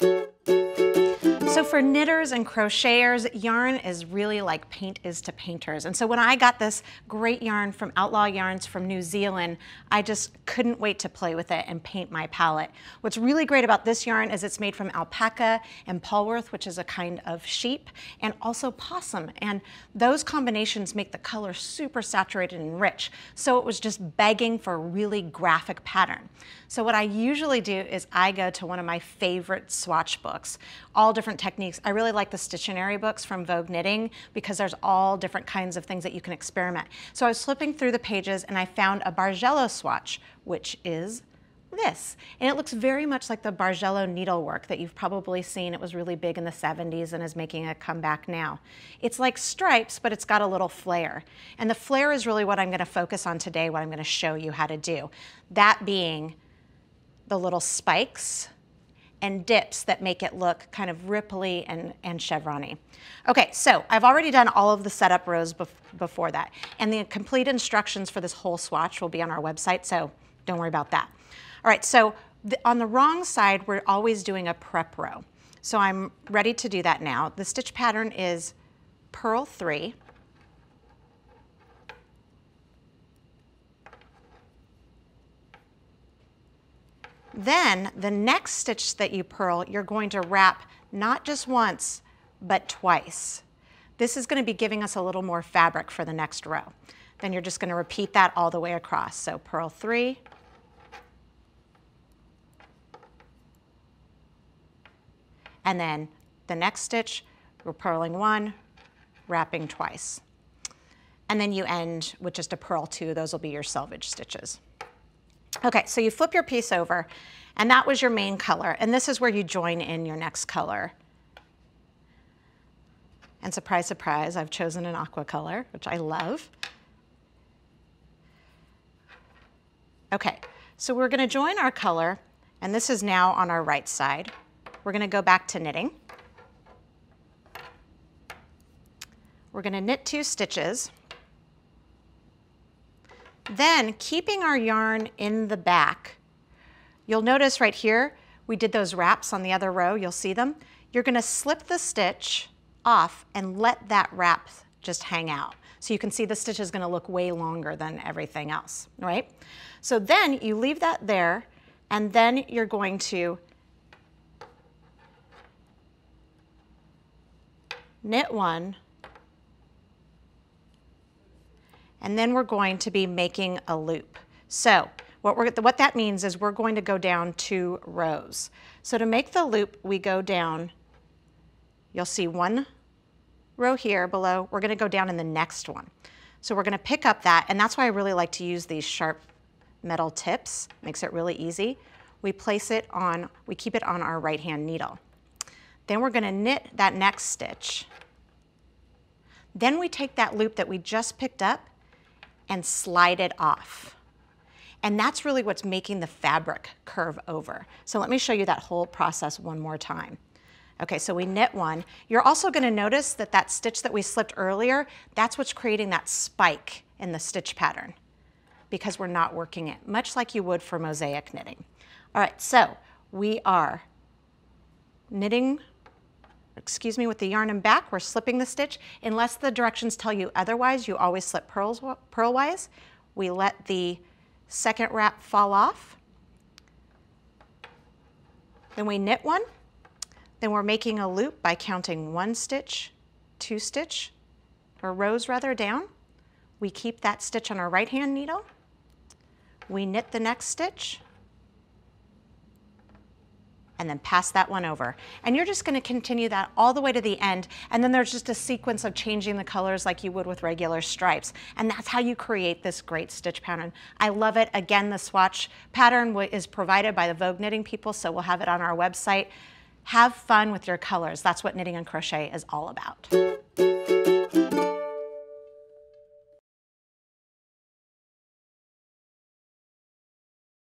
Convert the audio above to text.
Música So for knitters and crocheters, yarn is really like paint is to painters. And so when I got this great yarn from Outlaw Yarns from New Zealand, I just couldn't wait to play with it and paint my palette. What's really great about this yarn is it's made from alpaca and polwarth, which is a kind of sheep, and also possum. And those combinations make the color super saturated and rich. So it was just begging for a really graphic pattern. So what I usually do is I go to one of my favorite swatch books, all different techniques. I really like the Stitchionary books from Vogue Knitting because there's all different kinds of things that you can experiment. So I was flipping through the pages and I found a Bargello swatch, which is this. And it looks very much like the Bargello needlework that you've probably seen. It was really big in the 70s and is making a comeback now. It's like stripes, but it's got a little flare. And the flare is really what I'm gonna focus on today, what I'm gonna show you how to do. That being the little spikes and dips that make it look kind of ripply and, and chevrony. Okay, so I've already done all of the setup rows bef before that. And the complete instructions for this whole swatch will be on our website, so don't worry about that. All right, so the, on the wrong side, we're always doing a prep row. So I'm ready to do that now. The stitch pattern is purl three, Then the next stitch that you purl, you're going to wrap not just once, but twice. This is going to be giving us a little more fabric for the next row. Then you're just going to repeat that all the way across. So purl three, and then the next stitch, we're purling one, wrapping twice. And then you end with just a purl two. Those will be your selvage stitches. Okay, so you flip your piece over and that was your main color. And this is where you join in your next color. And surprise, surprise, I've chosen an aqua color, which I love. Okay, so we're gonna join our color, and this is now on our right side. We're gonna go back to knitting. We're gonna knit two stitches. Then keeping our yarn in the back, you'll notice right here, we did those wraps on the other row, you'll see them. You're gonna slip the stitch off and let that wrap just hang out. So you can see the stitch is gonna look way longer than everything else, right? So then you leave that there and then you're going to knit one, and then we're going to be making a loop. So what, what that means is we're going to go down two rows. So to make the loop, we go down, you'll see one row here below, we're gonna go down in the next one. So we're gonna pick up that, and that's why I really like to use these sharp metal tips, makes it really easy. We place it on, we keep it on our right hand needle. Then we're gonna knit that next stitch. Then we take that loop that we just picked up and slide it off. And that's really what's making the fabric curve over. So let me show you that whole process one more time. Okay, so we knit one. You're also gonna notice that that stitch that we slipped earlier, that's what's creating that spike in the stitch pattern because we're not working it, much like you would for mosaic knitting. All right, so we are knitting excuse me, with the yarn and back, we're slipping the stitch. Unless the directions tell you otherwise, you always slip purls, purlwise. We let the second wrap fall off. Then we knit one. Then we're making a loop by counting one stitch, two stitch, or rows rather down. We keep that stitch on our right hand needle. We knit the next stitch and then pass that one over. And you're just gonna continue that all the way to the end. And then there's just a sequence of changing the colors like you would with regular stripes. And that's how you create this great stitch pattern. I love it. Again, the swatch pattern is provided by the Vogue Knitting people, so we'll have it on our website. Have fun with your colors. That's what knitting and crochet is all about.